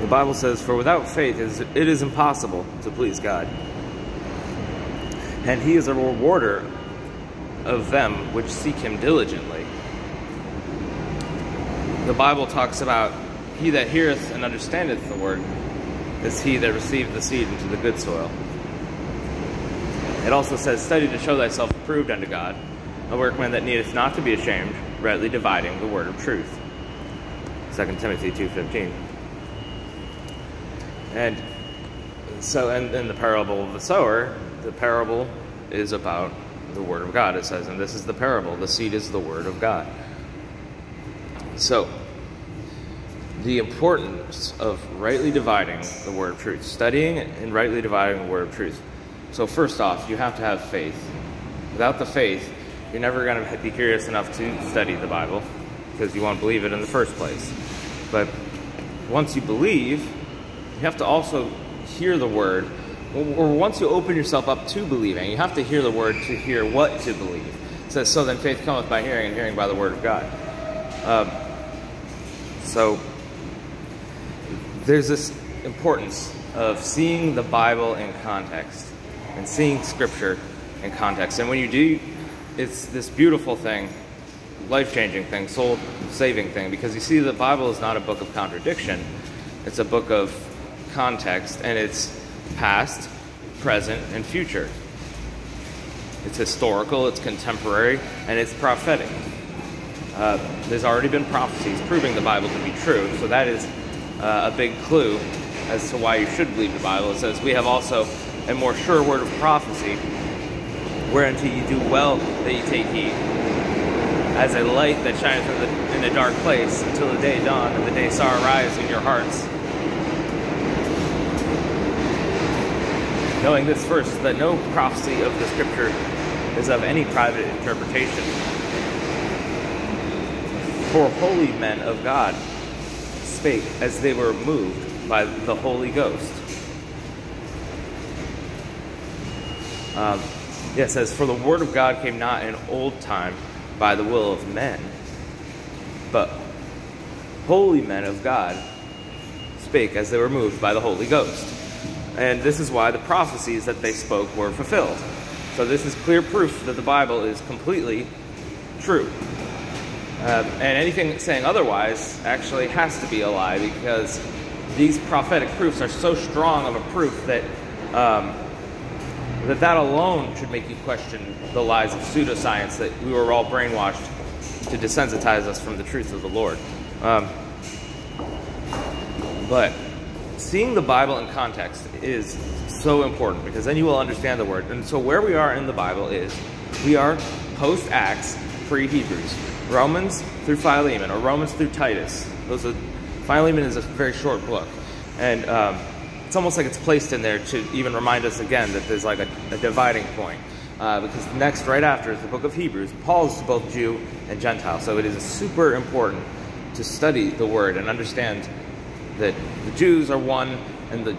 The Bible says, For without faith it is impossible to please God. And he is a rewarder of them which seek him diligently. The Bible talks about he that heareth and understandeth the word is he that received the seed into the good soil. It also says, Study to show thyself approved unto God, a workman that needeth not to be ashamed, rightly dividing the word of truth. 2 Timothy 2.15 And so in, in the parable of the sower, the parable is about the word of God. It says, and this is the parable, the seed is the word of God. So, the importance of rightly dividing the word of truth, studying and rightly dividing the word of truth. So, first off, you have to have faith. Without the faith, you're never going to be curious enough to study the Bible because you won't believe it in the first place. But once you believe, you have to also hear the word, or once you open yourself up to believing, you have to hear the word to hear what to believe. It says, So then faith cometh by hearing, and hearing by the word of God. Um, so there's this importance of seeing the Bible in context and seeing Scripture in context. And when you do, it's this beautiful thing, life changing thing, soul saving thing, because you see, the Bible is not a book of contradiction, it's a book of context, and it's past, present, and future. It's historical, it's contemporary, and it's prophetic. Uh, there's already been prophecies proving the Bible to be true, so that is uh, a big clue as to why you should believe the Bible. It says, We have also a more sure word of prophecy, whereunto you do well that you take heed, as a light that shines in, the, in a dark place until the day dawn and the day star arise in your hearts. Knowing this first, that no prophecy of the Scripture is of any private interpretation. For holy men of God spake as they were moved by the Holy Ghost. Um, yeah, it says, For the word of God came not in old time by the will of men, but holy men of God spake as they were moved by the Holy Ghost. And this is why the prophecies that they spoke were fulfilled. So this is clear proof that the Bible is completely true. Um, and anything saying otherwise actually has to be a lie because these prophetic proofs are so strong of a proof that um, that that alone should make you question the lies of pseudoscience that we were all brainwashed to desensitize us from the truth of the Lord. Um, but seeing the Bible in context is so important because then you will understand the word. And so where we are in the Bible is we are post Acts, pre Hebrews. Romans through Philemon, or Romans through Titus. Those are, Philemon is a very short book, and um, it's almost like it's placed in there to even remind us again that there's like a, a dividing point. Uh, because next, right after, is the book of Hebrews. Paul is both Jew and Gentile, so it is super important to study the Word and understand that the Jews are one and the